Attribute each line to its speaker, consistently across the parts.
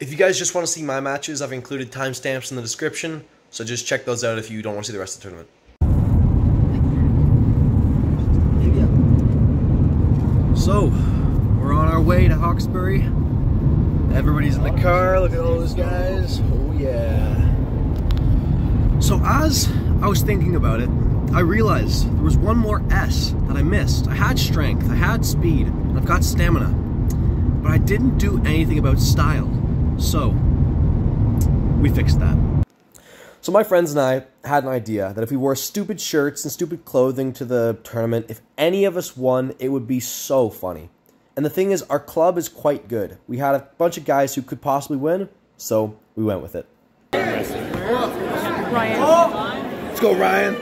Speaker 1: If you guys just want to see my matches, I've included timestamps in the description, so just check those out if you don't want to see the rest of the tournament. So, we're on our way to Hawkesbury. Everybody's in the car. Look at all those guys. Oh, yeah. So, as I was thinking about it, I realized there was one more S that I missed. I had strength, I had speed, I've got stamina. But I didn't do anything about style. So, we fixed that. So my friends and I had an idea that if we wore stupid shirts and stupid clothing to the tournament, if any of us won, it would be so funny. And the thing is, our club is quite good. We had a bunch of guys who could possibly win, so we went with it.
Speaker 2: Ryan.
Speaker 1: Let's go, Ryan.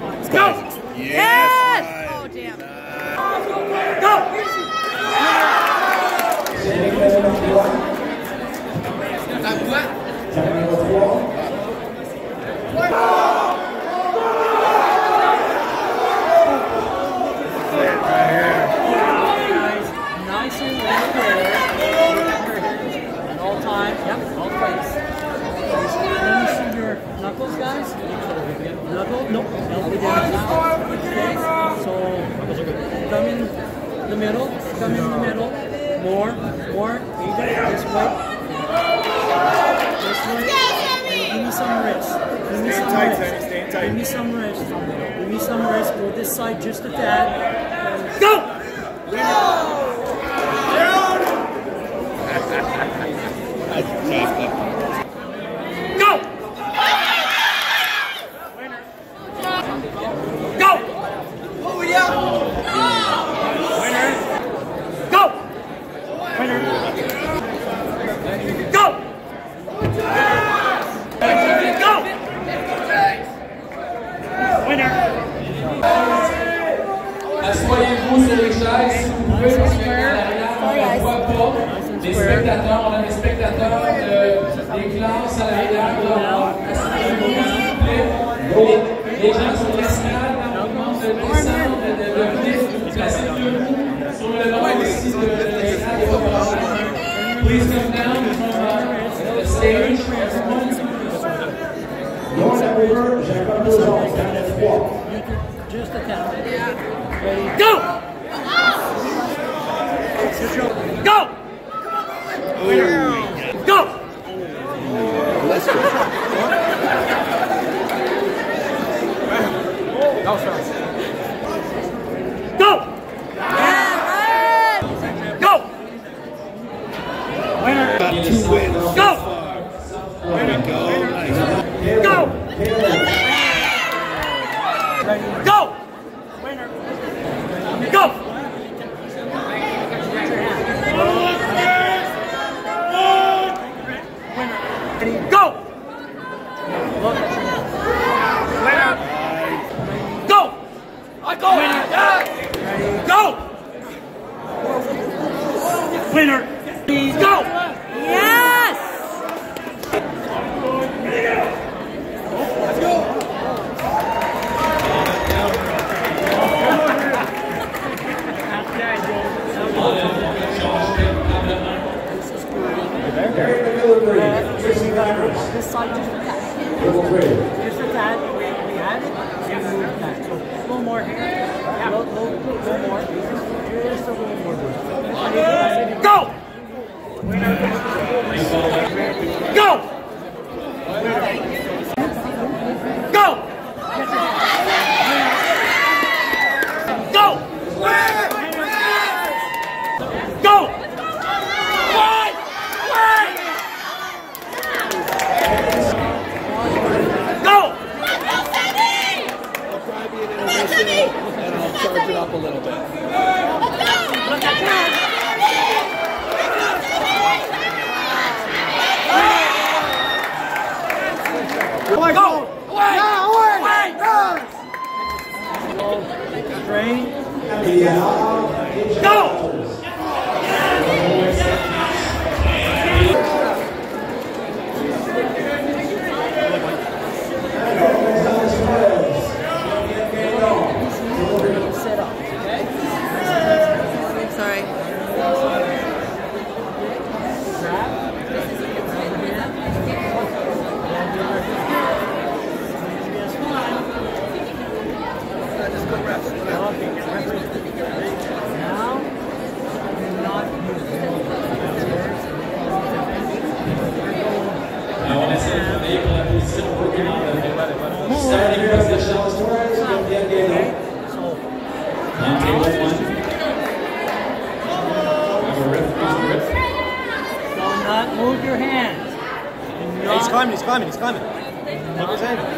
Speaker 2: Let's go. Yes! Oh, damn.
Speaker 3: Guys, nice and low there. At all times. Yep, all place. Let me see your knuckles, guys. Knuckle? Nope. Elbow down now. Okay. So come in the middle. Come in the middle. More. More. Either this way. This way. Give me some wrist. Give me some
Speaker 4: tight,
Speaker 3: wrist.
Speaker 4: Teddy, stay tight.
Speaker 3: Give me some wrist. Give me some wrist. Go this side just a tad. Go! Go! Go! Oh yeah! Winner! Go! Winner! Go! Go! Winner!
Speaker 5: Asseyez-vous sur les chaises, si vous pouvez, parce que à l'arrière, on ne voit pas les spectateurs. On a des spectateurs de- des classes à l'arrière. dehors. Asseyez-vous, s'il vous plaît. Les, les gens sur l'estrade, on vous demande de descendre, de, de, de venir vous placer debout sur le long ici de de l'estrade. Il y a pas de problème. Please come down from uh, the stage, everyone.
Speaker 3: Just a tap. Ready? Go! Go! Go! Go! Go! Winner!
Speaker 4: Two wins.
Speaker 3: Go!
Speaker 4: There we go. Nice.
Speaker 3: Go! Go! Winner! Go! Winner! Go! Winner! Go! I go! Winner! Go! Winner! Please go! Yes! This side just a tad. Just a tad. We had it. And move that. So a little more here. Yeah. A little, little, little more. Just a little more. Go! Go! Go!
Speaker 1: Climbing, he's climbing, he's climbing. Look his hand.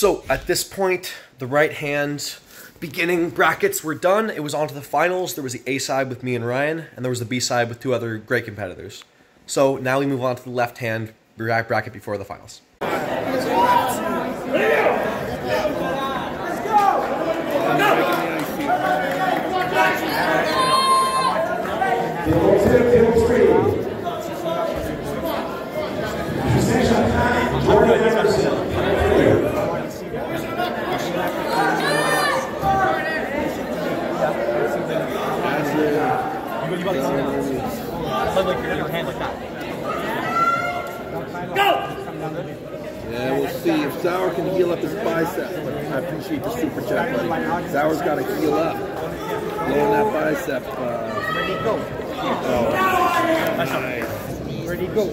Speaker 1: So at this point, the right hand beginning brackets were done. It was on to the finals. There was the A side with me and Ryan, and there was the B side with two other great competitors. So now we move on to the left hand bracket before the finals.
Speaker 4: Yeah, we'll see if Sauer can heal up his bicep. I appreciate the super chat, buddy. Sauer's got to heal up. Blowing that bicep. Uh,
Speaker 3: Ready, go.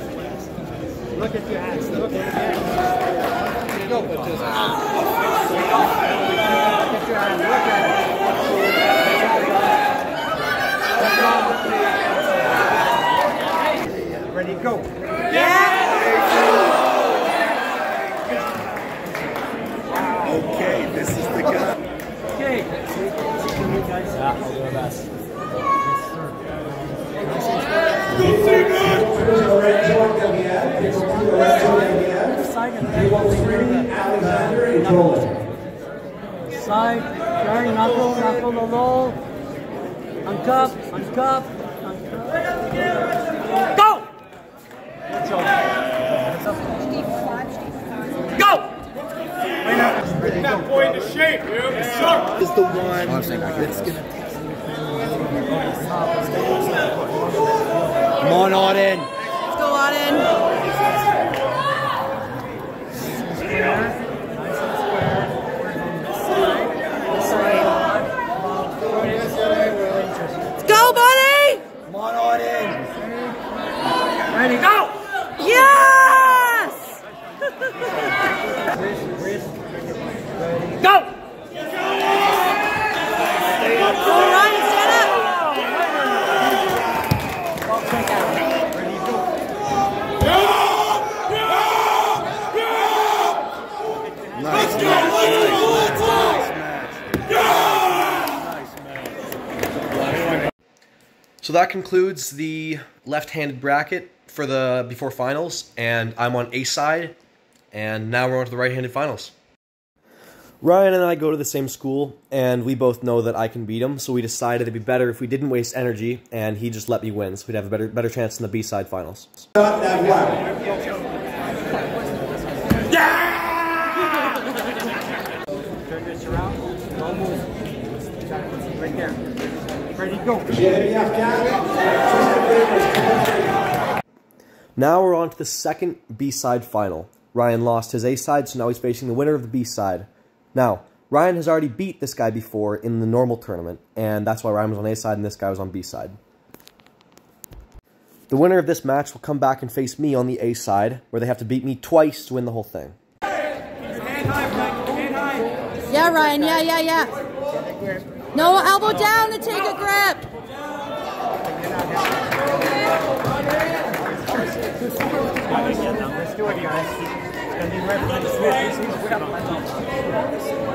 Speaker 3: Look at your hands. Look at your hands. Go. Look at your hands. Look at it. Ready, go.
Speaker 4: okay, this is the guy.
Speaker 3: Okay. Yeah, I'll do my best. Side, knuckle, knuckle, low, low. Uncup, uncup. Go! Go!
Speaker 4: Is the one that's gonna. Come on, Auden.
Speaker 2: Let's go, Auden. Let's go, buddy!
Speaker 4: Come on, Auden.
Speaker 3: Ready, go!
Speaker 2: Yes!
Speaker 3: Go!
Speaker 2: Go, Ryan, stand up!
Speaker 4: Nice match. Nice match. Nice match.
Speaker 1: So that concludes the left-handed bracket for the before finals, and I'm on A side, and now we're on to the right-handed finals. Ryan and I go to the same school, and we both know that I can beat him, so we decided it'd be better if we didn't waste energy, and he just let me win, so we'd have a better better chance in the B side finals. Not that one. Yeah!
Speaker 3: Turn this around. Don't move. Right there. Ready, go.
Speaker 1: Now we're on to the second B side final. Ryan lost his A side, so now he's facing the winner of the B side. Now, Ryan has already beat this guy before in the normal tournament, and that's why Ryan was on A side and this guy was on B side. The winner of this match will come back and face me on the A side, where they have to beat me twice to win the whole thing.
Speaker 2: Yeah, Ryan, yeah, yeah, yeah. No, elbow down to take a grip.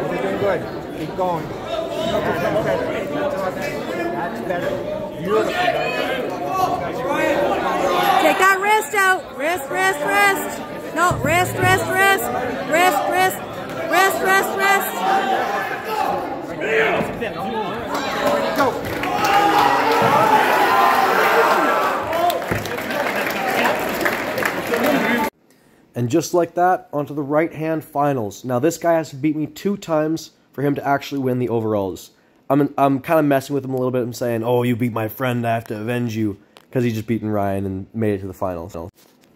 Speaker 3: We're doing good. Keep going. That's better. Beautiful.
Speaker 2: Take that wrist out. Wrist, wrist, wrist. No, wrist, wrist, wrist. Wrist, wrist. Wrist, wrist, wrist.
Speaker 3: Go.
Speaker 1: And just like that, onto the right hand finals. Now, this guy has to beat me two times for him to actually win the overalls. I'm I'm kind of messing with him a little bit. I'm saying, "Oh, you beat my friend. I have to avenge you," because he just beaten Ryan and made it to the finals.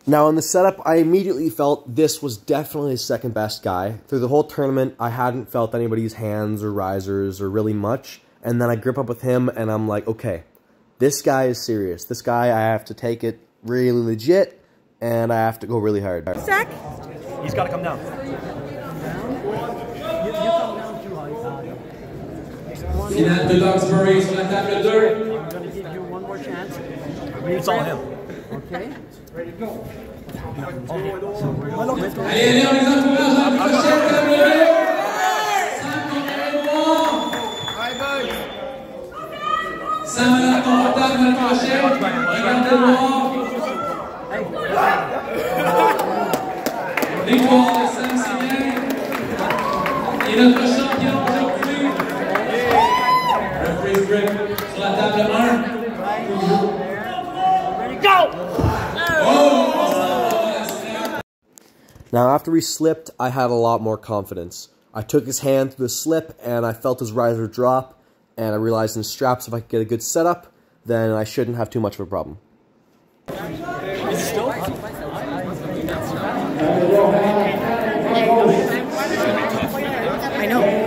Speaker 1: Now, in the setup, I immediately felt this was definitely the second best guy. Through the whole tournament, I hadn't felt anybody's hands or risers or really much. And then I grip up with him, and I'm like, okay, this guy is serious. This guy, I have to take it really legit, and I have to go really hard.
Speaker 2: Sec.
Speaker 1: He's got to come down.
Speaker 5: Finale de Duxbury sur la table 2.
Speaker 3: I'm going to give you one more chance.
Speaker 1: It's all him.
Speaker 3: Okay?
Speaker 5: Allez, allez, on les encourage à approcher la table 2. Sam à la confortable dans le Victoire de. Et notre champion aujourd'hui. Grip sur la table 1.
Speaker 1: Now, after he slipped, I had a lot more confidence. I took his hand through the slip, and I felt his riser drop, and I realized in straps, if I could get a good setup, then I shouldn't have too much of a problem.
Speaker 2: I know.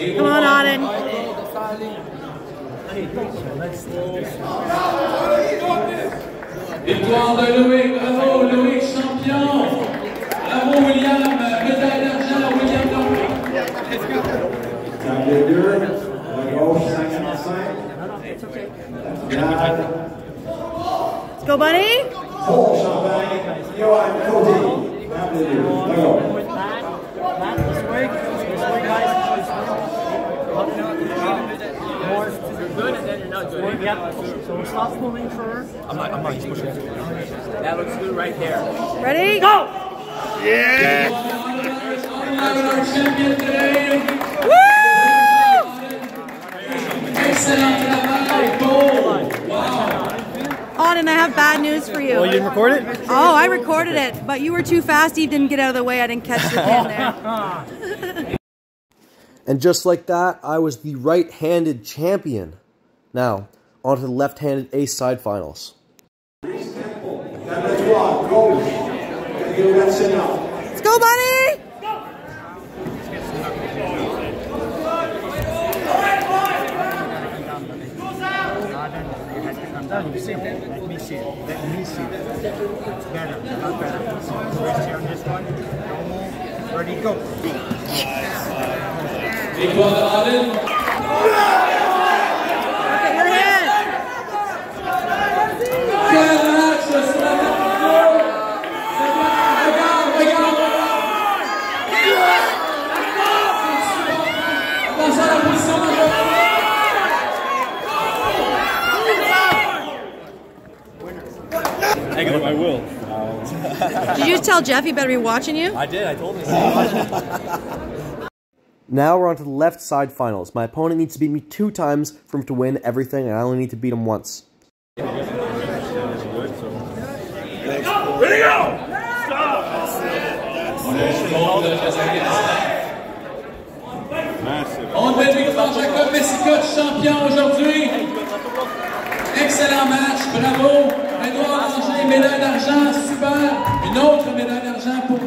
Speaker 2: Come on,
Speaker 5: one.
Speaker 2: Auden.
Speaker 5: Victoire de Loïc, bravo Loïc, champion. Bravo William, médaille d'argent, William Lambert.
Speaker 6: Table 2, à gauche, 55. Jade,
Speaker 2: Let's go, buddy.
Speaker 6: Paul Champagne, Johan Cody. Table 2, à gauche.
Speaker 3: With that, that this way, this way, guys. This way. More. You're good and then you're not good. Yep. So stop pulling for her.
Speaker 1: I'm not, I'm not, he's pushing
Speaker 3: That looks good right there.
Speaker 2: Ready? Go.
Speaker 5: Our champion today.
Speaker 2: Woo!
Speaker 5: Excellent travail, gold. Wow.
Speaker 2: Auden, I have bad news for you.
Speaker 1: Oh, you didn't record it?
Speaker 2: Oh, I recorded it, but you were too fast. Eve didn't get out of the way. I didn't catch your pin there.
Speaker 1: And just like that, I was the right-handed champion. Now, on to the left-handed A side finals.
Speaker 6: Table 3, gauche. Catégorie nationale.
Speaker 2: Let's go, buddy.
Speaker 3: Let me see it. Let me see it. Let me see. Better, not better. Wrist here on this one. No move. Ready, go.
Speaker 5: Victoire de Auden.
Speaker 2: Look at your hand.
Speaker 5: Quel match sur la table 2. Regarde, regarde. Attention à la position de
Speaker 1: I will.
Speaker 2: Did you just tell Jeff he better be watching you?
Speaker 1: I did, I told him. now we're on to the left side finals. My opponent needs to beat me two times for him to win everything, and I only need to beat him once.
Speaker 5: Gold de Kazakhstan. On devait victoire Jacob Massicotte, champion aujourd'hui. Excellent match, bravo. Médaille d'argent, super. Une autre médaille d'argent pour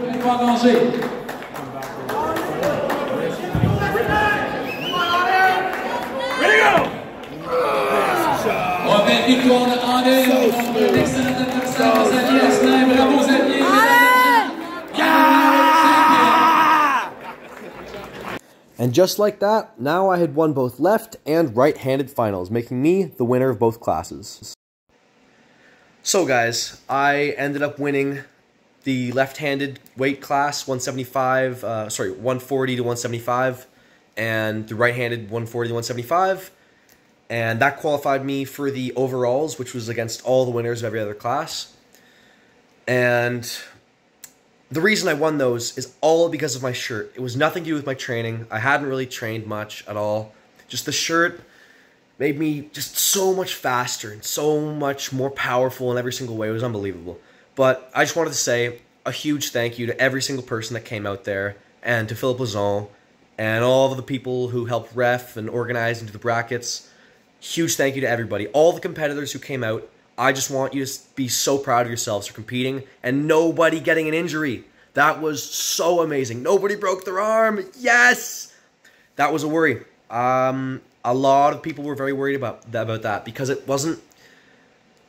Speaker 5: victoire de adversaire, Xavier Asselin. Bravo Xavier.
Speaker 1: And just like that, now I had won both left and right-handed finals, making me the winner of both classes. So guys, I ended up winning the left-handed weight class, 175, uh, sorry, 140 to 175, and the right-handed 140 to 175. And that qualified me for the overalls, which was against all the winners of every other class. And the reason I won those is all because of my shirt. It was nothing to do with my training. I hadn't really trained much at all. Just the shirt made me just so much faster and so much more powerful in every single way. It was unbelievable. But I just wanted to say a huge thank you to every single person that came out there and to Philip Lazon and all of the people who helped ref and organize into the brackets. Huge thank you to everybody. All the competitors who came out. I just want you to be so proud of yourselves for competing and nobody getting an injury. That was so amazing. Nobody broke their arm. Yes! That was a worry. Um, a lot of people were very worried about that, about that because it wasn't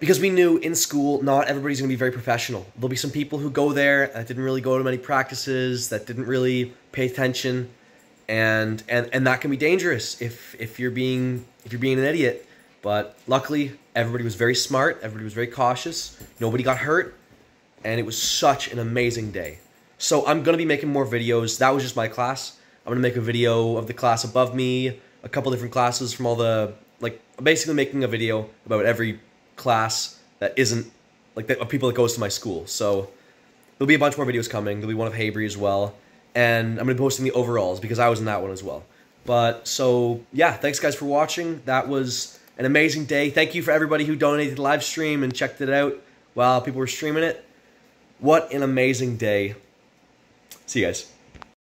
Speaker 1: because we knew in school not everybody's going to be very professional. There'll be some people who go there that didn't really go to many practices, that didn't really pay attention, and and and that can be dangerous if if you're being if you're being an idiot. But luckily, everybody was very smart. Everybody was very cautious. Nobody got hurt, and it was such an amazing day. So I'm gonna be making more videos. That was just my class. I'm gonna make a video of the class above me, a couple different classes from all the like basically making a video about every class that isn't like the people that goes to my school. So there'll be a bunch more videos coming. There'll be one of Habry as well, and I'm gonna be posting the overalls because I was in that one as well. But so yeah, thanks guys for watching. That was an amazing day. Thank you for everybody who donated the live stream and checked it out while people were streaming it. What an amazing day. See you guys.